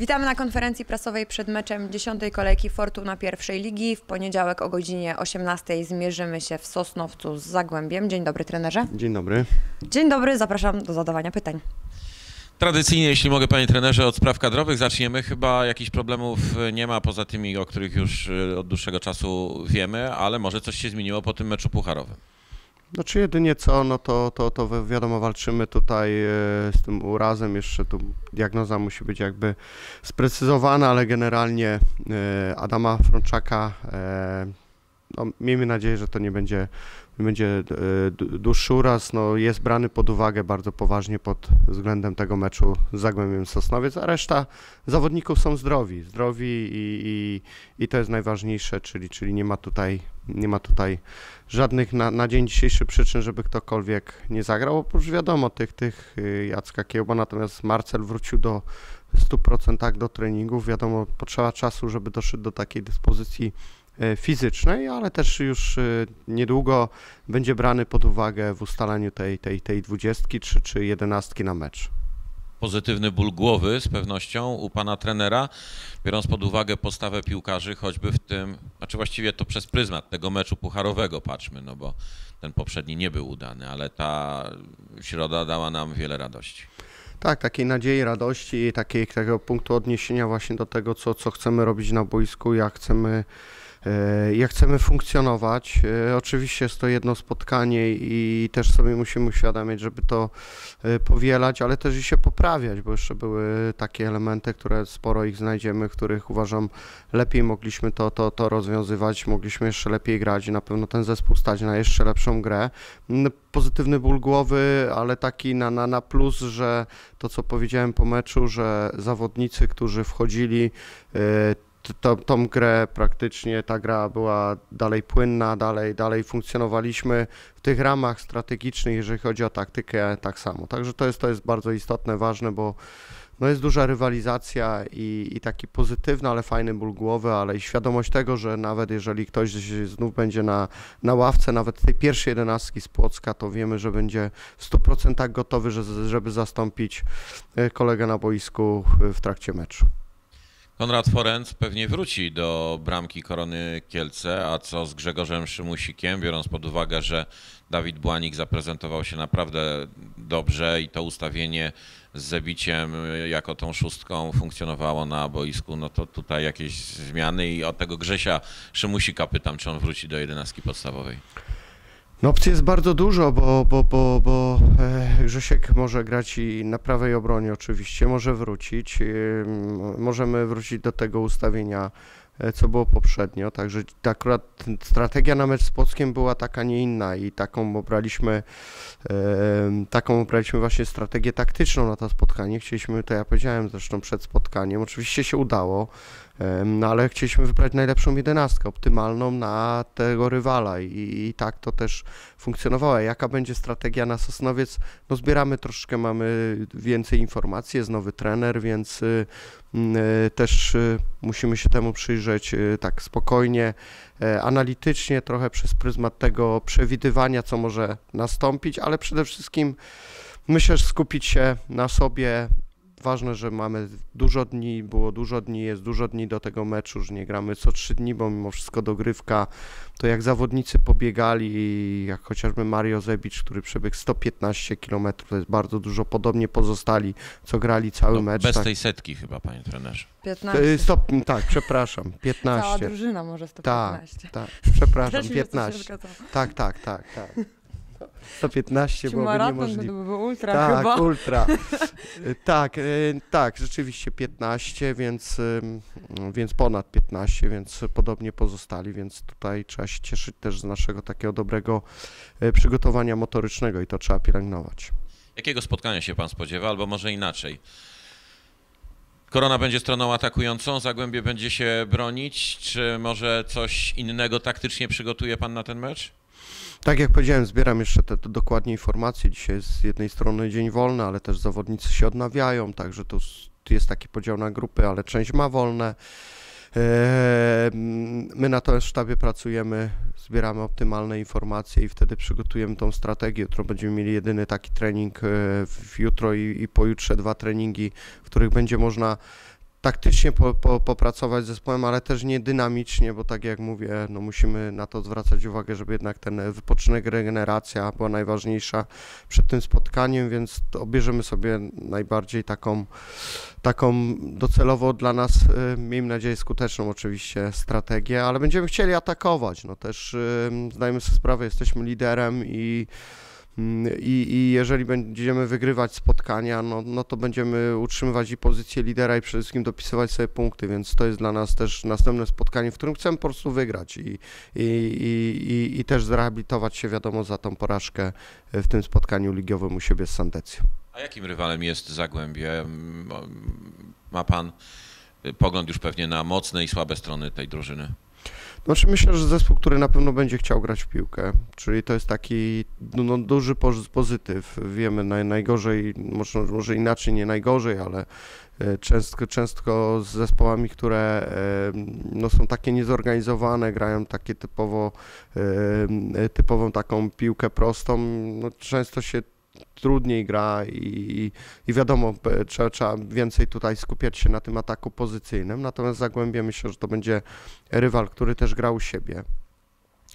Witamy na konferencji prasowej przed meczem 10. kolejki Fortuna pierwszej ligi. W poniedziałek o godzinie 18 zmierzymy się w Sosnowcu z Zagłębiem. Dzień dobry trenerze. Dzień dobry. Dzień dobry, zapraszam do zadawania pytań. Tradycyjnie, jeśli mogę, panie trenerze, od spraw kadrowych zaczniemy. Chyba jakichś problemów nie ma poza tymi, o których już y, od dłuższego czasu wiemy, ale może coś się zmieniło po tym meczu pucharowym. No czy jedynie co, no to, to, to wi- wiadomo, walczymy tutaj e, z tym urazem, jeszcze tu diagnoza musi być jakby sprecyzowana, ale generalnie e, Adama Frączaka, e, no, miejmy nadzieję, że to nie będzie, będzie e, dłuższy uraz, no jest brany pod uwagę bardzo poważnie pod względem tego meczu z Zagłębiem Sosnowiec, a reszta zawodników są zdrowi, zdrowi i, i, i to jest najważniejsze, czyli, czyli nie ma tutaj, nie ma tutaj żadnych na, na dzień dzisiejszy przyczyn, żeby ktokolwiek nie zagrał, oprócz wiadomo tych, tych y, Jacka Kiełba, natomiast Marcel wrócił do 100% tak do treningów, wiadomo, potrzeba czasu, żeby doszedł do takiej dyspozycji fizycznej, ale też już y, niedługo będzie brany pod uwagę w ustalaniu tej, tej, tej dwudziestki czy, czy jedenastki na mecz. Pozytywny ból głowy z pewnością u pana trenera, biorąc pod uwagę postawę piłkarzy, choćby w tym, znaczy właściwie to przez pryzmat tego meczu pucharowego patrzmy, no bo ten poprzedni nie był udany, ale ta środa dała nam wiele radości. Tak, takiej nadziei, radości takiego punktu odniesienia właśnie do tego, co, co chcemy robić na boisku, jak chcemy, e, jak chcemy funkcjonować. E, Oczywiście jest to jedno spotkanie i też sobie musimy uświadamiać, żeby to e, powielać, ale też i się poprawiać, bo jeszcze były takie elementy, które sporo ich znajdziemy, których uważam lepiej mogliśmy to, to, to rozwiązywać, mogliśmy jeszcze lepiej grać i na pewno ten zespół stać na jeszcze lepszą grę. Pozytywny ból głowy, ale taki na, na, na plus, że to co powiedziałem po meczu, że zawodnicy, którzy wchodzili, to, tą grę praktycznie ta gra była dalej płynna, dalej, dalej funkcjonowaliśmy w tych ramach strategicznych, jeżeli chodzi o taktykę, tak samo. Także to jest, to jest bardzo istotne, ważne, bo no jest duża rywalizacja i, i taki pozytywny, ale fajny ból głowy, ale i świadomość tego, że nawet jeżeli ktoś znów będzie na, na ławce, nawet tej pierwszej jedenastki z Płocka, to wiemy, że będzie w 100% gotowy, że, żeby zastąpić e, kolegę na boisku w- w trakcie meczu. Konrad Forenc pewnie wróci do bramki Korony Kielce, a co z Grzegorzem Szymusikiem, biorąc pod uwagę, że Dawid Błanik zaprezentował się naprawdę dobrze i to ustawienie z Zebiciem jako tą szóstką funkcjonowało na boisku, no to tutaj jakieś zmiany i o tego Grzesia Szymusika pytam, czy on wróci do jedenastki podstawowej. No opcji jest bardzo dużo, bo, bo, bo, bo e, Grzesiek może grać i na prawej obronie oczywiście, może wrócić. Ym, Możemy wrócić do tego ustawienia, e, co było poprzednio. Także ta akurat strategia na mecz z Płockiem była taka, nie inna i taką obraliśmy, taką obraliśmy właśnie strategię taktyczną na to spotkanie. Chcieliśmy, to ja powiedziałem zresztą przed spotkaniem, oczywiście się udało, no ale chcieliśmy wybrać najlepszą jedenastkę, optymalną na tego rywala i, i tak to też funkcjonowało. Jaka będzie strategia na Sosnowiec? No zbieramy troszeczkę, mamy więcej informacji, jest nowy trener, więc y, y, też y, musimy się temu przyjrzeć tak spokojnie, e, analitycznie, trochę przez pryzmat tego przewidywania, co może nastąpić, ale przede wszystkim myślę, że skupić się na sobie. Ważne, że mamy dużo dni, było dużo dni, jest dużo dni do tego meczu, że nie gramy co trzy dni, bo mimo wszystko dogrywka, to jak zawodnicy pobiegali, jak chociażby Mario Zebicz, który przebiegł 115 km, to jest bardzo dużo, podobnie pozostali, co grali cały No, mecz. bez tak, tej setki chyba, panie trenerze. 15. Y, stop, tak, przepraszam, Cała 15. drużyna może 115. Tak, tak, przepraszam, Też mi się coś 15. zgadzało. Tak, tak, tak, tak. 115 Ci byłoby maraton to niemożliwe. by był ultra Tak, chyba. ultra. Y, tak, y, tak, rzeczywiście 15, więc, więc ponad 15, więc podobnie pozostali, więc tutaj trzeba się cieszyć też z naszego takiego dobrego y, przygotowania motorycznego i to trzeba pielęgnować. Jakiego spotkania się pan spodziewa, albo może inaczej? Korona będzie stroną atakującą, Zagłębie będzie się bronić, czy może coś innego taktycznie przygotuje pan na ten mecz? Tak jak powiedziałem, zbieram jeszcze te, te dokładnie informacje. Dzisiaj jest z jednej strony dzień wolny, ale też zawodnicy się odnawiają, także tu jest taki podział na grupy, ale część ma wolne. Eee, My na to sztabie pracujemy, zbieramy optymalne informacje i wtedy przygotujemy tą strategię. Jutro będziemy mieli jedyny taki trening e, w jutro i, i pojutrze dwa treningi, w których będzie można taktycznie po, po, popracować z zespołem, ale też nie dynamicznie, bo tak jak mówię, no musimy na to zwracać uwagę, żeby jednak ten wypoczynek, regeneracja była najważniejsza przed tym spotkaniem, więc obierzemy sobie najbardziej taką, taką docelowo dla nas, y, miejmy nadzieję, skuteczną oczywiście strategię, ale będziemy chcieli atakować. No też zdajemy sobie sprawę, jesteśmy liderem i I, I, jeżeli będziemy wygrywać spotkania, no, no to będziemy utrzymywać i pozycję lidera i przede wszystkim dopisywać sobie punkty, więc to jest dla nas też następne spotkanie, w którym chcemy po prostu wygrać i, i, i, i też zrehabilitować się, wiadomo, za tą porażkę w tym spotkaniu ligiowym u siebie z Sandecją. A jakim rywalem jest Zagłębie? Ma pan pogląd już pewnie na mocne i słabe strony tej drużyny? Znaczy myślę, że zespół, który na pewno będzie chciał grać w piłkę, czyli to jest taki no, duży pozytyw. Wiemy naj, najgorzej, może, może inaczej, nie najgorzej, ale e, często, często z zespołami, które e, no, są takie niezorganizowane, grają takie typowo, e, typową taką piłkę prostą, no, często się trudniej gra i, i wiadomo, trzeba, trzeba więcej tutaj skupiać się na tym ataku pozycyjnym, natomiast Zagłębie myślę, że to będzie rywal, który też grał u siebie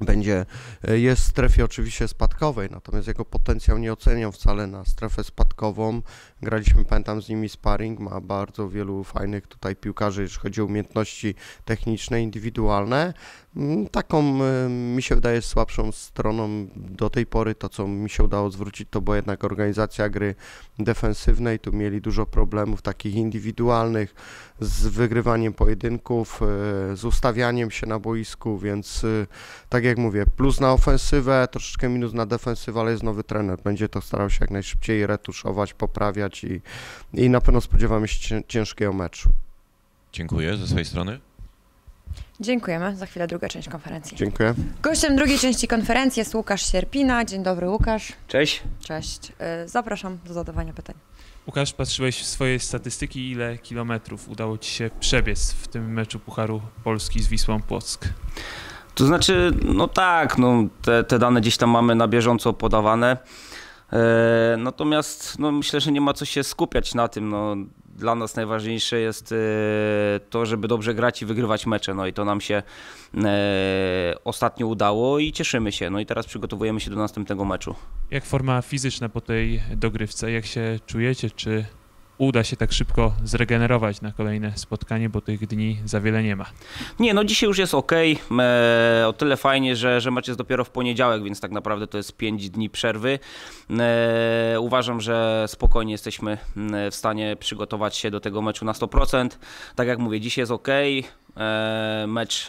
będzie, e, jest w strefie oczywiście spadkowej, natomiast jego potencjał nie oceniam wcale na strefę spadkową. Graliśmy, pamiętam, z nimi sparring, ma bardzo wielu fajnych tutaj piłkarzy, jeśli chodzi o umiejętności techniczne, indywidualne. Mm, taką e, mi się wydaje słabszą stroną do tej pory, to co mi się udało zwrócić, to była jednak organizacja gry defensywnej. Tu mieli dużo problemów takich indywidualnych z wygrywaniem pojedynków, e, z ustawianiem się na boisku, więc tak jak mówię, plus na ofensywę, troszeczkę minus na defensywę, ale jest nowy trener. Będzie to starał się jak najszybciej retuszować, poprawiać i, i na pewno spodziewamy się ciężkiego meczu. Dziękuję ze swojej strony. Dziękujemy. Za chwilę druga część konferencji. Dziękuję. Gościem drugiej części konferencji jest Łukasz Sierpina. Dzień dobry, Łukasz. Cześć. Cześć. Y, zapraszam do zadawania pytań. Łukasz, patrzyłeś w swoje statystyki, ile kilometrów udało Ci się przebiec w tym meczu Pucharu Polski z Wisłą Płock? To znaczy, no tak, no, te, te dane gdzieś tam mamy na bieżąco podawane. E, natomiast no, myślę, że nie ma co się skupiać na tym. No, dla nas najważniejsze jest e, to, żeby dobrze grać i wygrywać mecze. No i to nam się e, ostatnio udało i cieszymy się. No i teraz przygotowujemy się do następnego meczu. Jak forma fizyczna po tej dogrywce? Jak się czujecie? Czy uda się tak szybko zregenerować na kolejne spotkanie, bo tych dni za wiele nie ma. Nie, no dzisiaj już jest ok. E, o tyle fajnie, że, że mecz jest dopiero w poniedziałek, więc tak naprawdę to jest 5 dni przerwy. E, uważam, że spokojnie jesteśmy w stanie przygotować się do tego meczu na 100%. Tak jak mówię, dzisiaj jest ok. E, mecz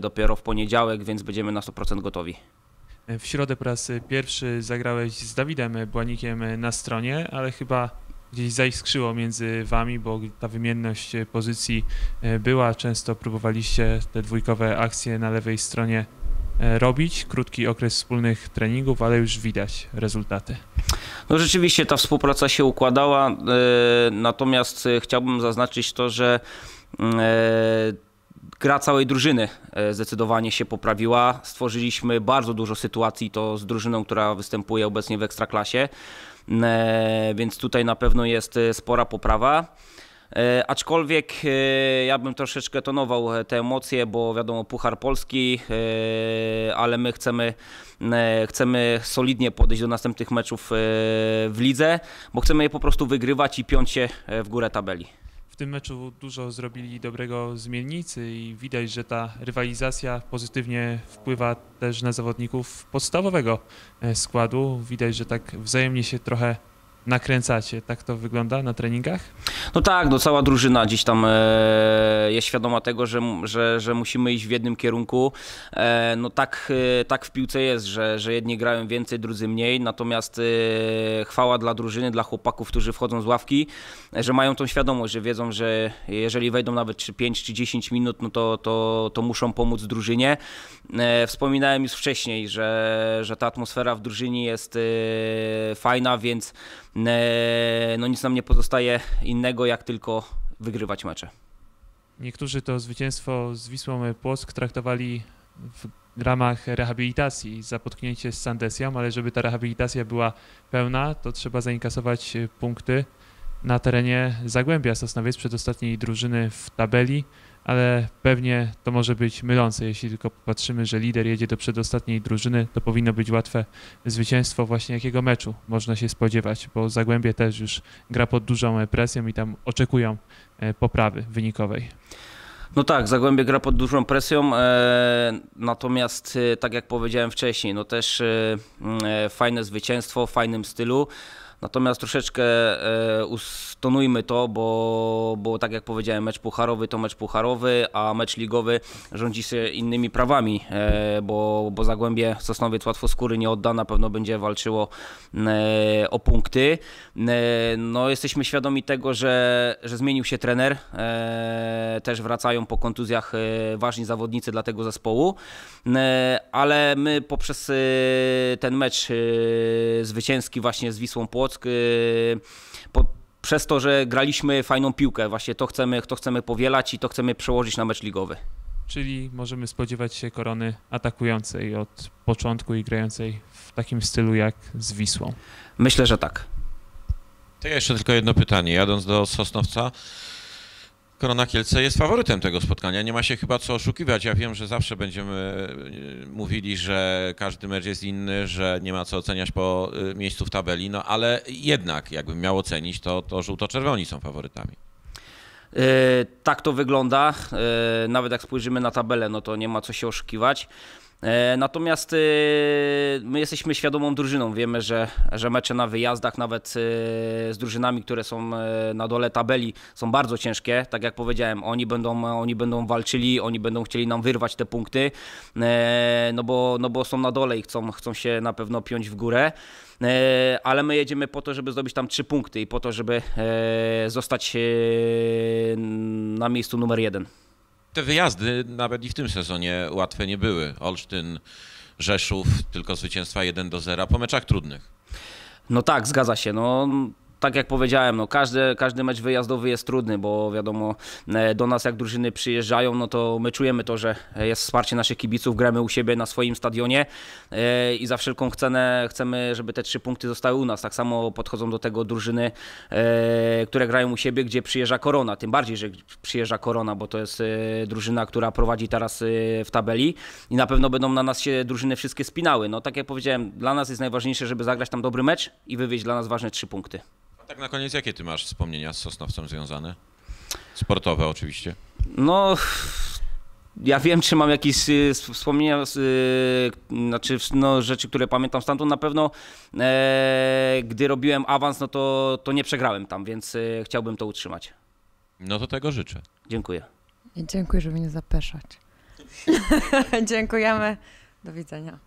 dopiero w poniedziałek, więc będziemy na 100% gotowi. W środę po raz pierwszy zagrałeś z Dawidem Błanikiem na stronie, ale chyba gdzieś zaiskrzyło między wami, bo ta wymienność pozycji e, była. Często próbowaliście te dwójkowe akcje na lewej stronie e, robić. Krótki okres wspólnych treningów, ale już widać rezultaty. No rzeczywiście ta współpraca się układała, e, natomiast chciałbym zaznaczyć to, że gra całej drużyny zdecydowanie się poprawiła. Stworzyliśmy bardzo dużo sytuacji to z drużyną, która występuje obecnie w Ekstraklasie. E, więc tutaj na pewno jest e, spora poprawa. E, aczkolwiek ja bym troszeczkę tonował te emocje, bo wiadomo, Puchar Polski, ale my chcemy, chcemy solidnie podejść do następnych meczów w lidze, bo chcemy je po prostu wygrywać i piąć się w górę tabeli tym meczu dużo zrobili dobrego zmiennicy i widać, że ta rywalizacja pozytywnie wpływa też na zawodników podstawowego e, składu. Widać, że tak wzajemnie się trochę nakręcacie. Tak to wygląda na treningach? No tak, no cała drużyna gdzieś tam e, jest świadoma tego, że, że, że musimy iść w jednym kierunku. E, no tak, e, tak w piłce jest, że, że jedni grają więcej, drudzy mniej, natomiast e, chwała dla drużyny, dla chłopaków, którzy wchodzą z ławki, że mają tą świadomość, że wiedzą, że jeżeli wejdą nawet czy 5 czy 10 minut, no to, to, to muszą pomóc drużynie. E, wspominałem już wcześniej, że, że ta atmosfera w drużynie jest e, fajna, więc no nic nam nie pozostaje innego, jak tylko wygrywać mecze. Niektórzy to zwycięstwo z Wisłą Płock traktowali w ramach rehabilitacji za potknięcie z Sandesją, ale żeby ta rehabilitacja była pełna, to trzeba zainkasować punkty. na terenie Zagłębia Sosnowiec, przedostatniej drużyny w tabeli, ale pewnie to może być mylące, jeśli tylko popatrzymy, że lider jedzie do przedostatniej drużyny, to powinno być łatwe zwycięstwo właśnie jakiego meczu można się spodziewać, bo Zagłębie też już gra pod dużą presją i tam oczekują e, poprawy wynikowej. No tak, Zagłębie gra pod dużą presją, e, natomiast e, tak jak powiedziałem wcześniej, no też e, e, fajne zwycięstwo, w fajnym stylu. Natomiast troszeczkę e, ustonujmy to, bo, bo tak jak powiedziałem, mecz pucharowy to mecz pucharowy, a mecz ligowy rządzi się innymi prawami, e, bo, bo Zagłębie Sosnowiec łatwo skóry nie odda, na pewno będzie walczyło e, o punkty. E, no, jesteśmy świadomi tego, że, że zmienił się trener, e, też wracają po kontuzjach e, ważni zawodnicy dla tego zespołu, ale my poprzez ten mecz zwycięski właśnie z Wisłą Płock y, po, przez to, że graliśmy fajną piłkę, właśnie to chcemy, to chcemy powielać i to chcemy przełożyć na mecz ligowy. Czyli możemy spodziewać się korony atakującej od początku i grającej w takim stylu jak z Wisłą. Myślę, że tak. To ja jeszcze tylko jedno pytanie. Jadąc do Sosnowca, Korona Kielce jest faworytem tego spotkania. Nie ma się chyba co oszukiwać. Ja wiem, że zawsze będziemy y, mówili, że każdy mecz jest inny, że nie ma co oceniać po y, miejscu w tabeli, no ale jednak, jakbym miał ocenić, to, to żółto-czerwoni są faworytami. Yy, tak to wygląda. Nawet jak spojrzymy na tabelę, no to nie ma co się oszukiwać. E, natomiast e, my jesteśmy świadomą drużyną. Wiemy, że, że mecze na wyjazdach, nawet e, z drużynami, które są na dole tabeli, są bardzo ciężkie. Tak jak powiedziałem, oni będą, oni będą walczyli, oni będą chcieli nam wyrwać te punkty, no bo, no bo są na dole i chcą, chcą się na pewno piąć w górę. Ale my jedziemy po to, żeby zdobyć tam trzy punkty i po to, żeby zostać na miejscu numer jeden te wyjazdy nawet i w tym sezonie łatwe nie były. Olsztyn, Rzeszów, tylko zwycięstwa 1 do 0 po meczach trudnych. No tak, zgadza się. No, tak jak powiedziałem, no każdy, każdy mecz wyjazdowy jest trudny, bo wiadomo, e, do nas jak drużyny przyjeżdżają, no to my czujemy to, że jest wsparcie naszych kibiców, gramy u siebie na swoim stadionie e, i za wszelką cenę chcemy, żeby te trzy punkty zostały u nas. Tak samo podchodzą do tego drużyny, e, które grają u siebie, gdzie przyjeżdża Korona. Tym bardziej, że przyjeżdża Korona, bo to jest drużyna, która prowadzi teraz w tabeli i na pewno będą na nas się drużyny wszystkie spinały. No tak jak powiedziałem, dla nas jest najważniejsze, żeby zagrać tam dobry mecz i wywieźć dla nas ważne trzy punkty. Tak na koniec, jakie ty masz wspomnienia z Sosnowcem związane? Sportowe oczywiście. No, ja wiem, czy mam jakieś y, wspomnienia, y, znaczy no, rzeczy, które pamiętam stamtąd. Na pewno, e, gdy robiłem awans, no to, to nie przegrałem tam, więc e, chciałbym to utrzymać. No to tego życzę. Dziękuję. I dziękuję, żeby nie zapeszać. Dziękujemy. Do widzenia.